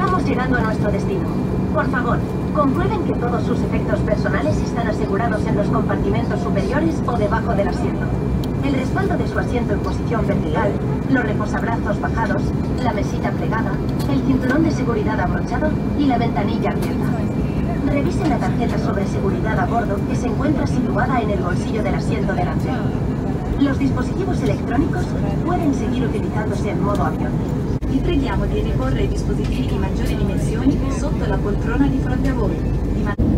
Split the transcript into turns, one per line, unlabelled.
aterrizando a nuestro destino. Por favor, comprueben que todos sus efectos personales están asegurados en los compartimentos superiores o debajo del asiento. El respaldo de su asiento en posición vertical, los reposabrazos bajados, la mesita plegada, el cinturón de seguridad abrochado y la ventanilla abierta. Revisen la tarjeta sobre seguridad a bordo que se encuentra situada en el bolsillo del asiento delantero. Los dispositivos electrónicos pueden seguir utilizándose en modo avión.
Vi preghiamo di riporre i dispositivi di maggiori dimensioni sotto la poltrona di fronte a voi.